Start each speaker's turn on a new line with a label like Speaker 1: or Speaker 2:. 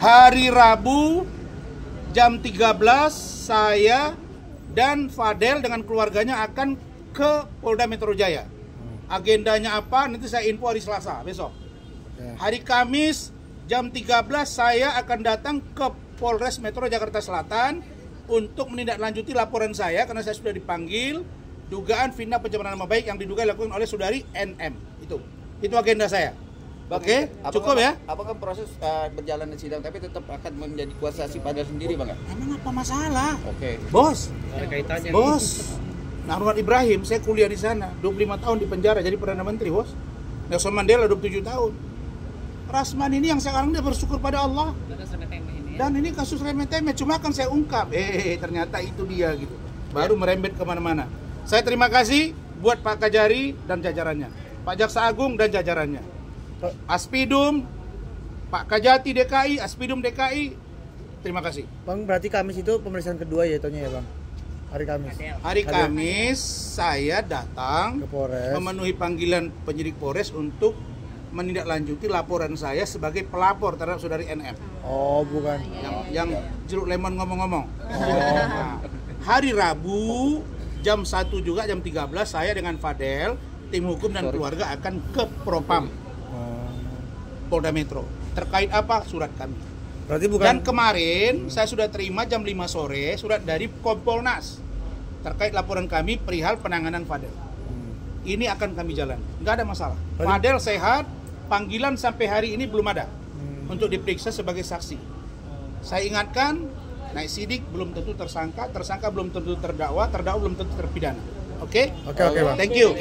Speaker 1: Hari Rabu jam 13 saya dan Fadel dengan keluarganya akan ke Polda Metro Jaya. Agendanya apa? Nanti saya info hari Selasa besok. Hari Kamis jam 13 saya akan datang ke Polres Metro Jakarta Selatan untuk menindaklanjuti laporan saya karena saya sudah dipanggil dugaan fitnah pencemaran nama baik yang diduga dilakukan oleh saudari NM. Itu. Itu agenda saya. Oke,
Speaker 2: Apakah-
Speaker 1: cukup ya?
Speaker 2: Apakah proses uh, berjalan di sidang tapi tetap akan menjadi kuasa si Padel sendiri, Bang? ya?
Speaker 1: Emang apa masalah?
Speaker 2: Oke.
Speaker 1: Bos,
Speaker 3: Ada kaitannya
Speaker 1: bos. Narwan Ibrahim, saya kuliah di sana, 25 tahun di penjara jadi perdana menteri, bos. Nelson Mandela 27 tahun. Rasman ini yang sekarang dia bersyukur pada Allah. Dan ini kasus remeh-temeh, cuma kan saya ungkap, eh ternyata itu dia gitu. Baru merembet ke mana-mana. Saya terima kasih buat Pak Kajari dan jajarannya, Pak Jaksa Agung dan jajarannya, Aspidum, Pak Kajati DKI, Aspidum DKI, terima kasih.
Speaker 4: Bang, berarti Kamis itu pemeriksaan kedua ya itunya ya, Bang? Hari Kamis.
Speaker 1: Hari Kamis saya datang
Speaker 4: Ke Polres.
Speaker 1: memenuhi panggilan penyidik Polres untuk menindaklanjuti laporan saya sebagai pelapor terhadap saudari NM
Speaker 4: Oh, bukan.
Speaker 1: yang yang jeruk lemon ngomong-ngomong. Nah, hari Rabu jam 1 juga jam 13 saya dengan Fadel tim hukum dan keluarga akan ke Propam
Speaker 4: Oh.
Speaker 1: Polda Metro. Terkait apa? Surat kami.
Speaker 4: Berarti bukan
Speaker 1: Dan kemarin saya sudah terima jam 5 sore surat dari Kompolnas terkait laporan kami perihal penanganan Fadel. Ini akan kami jalan, nggak ada masalah.
Speaker 4: Tadi-
Speaker 1: Fadel sehat, panggilan sampai hari ini belum ada
Speaker 4: Hmm.
Speaker 1: untuk diperiksa sebagai saksi. Saya ingatkan, naik sidik belum tentu tersangka, tersangka belum tentu terdakwa, terdakwa belum tentu terpidana. Oke?
Speaker 4: Oke, oke, Bang.
Speaker 1: Thank you.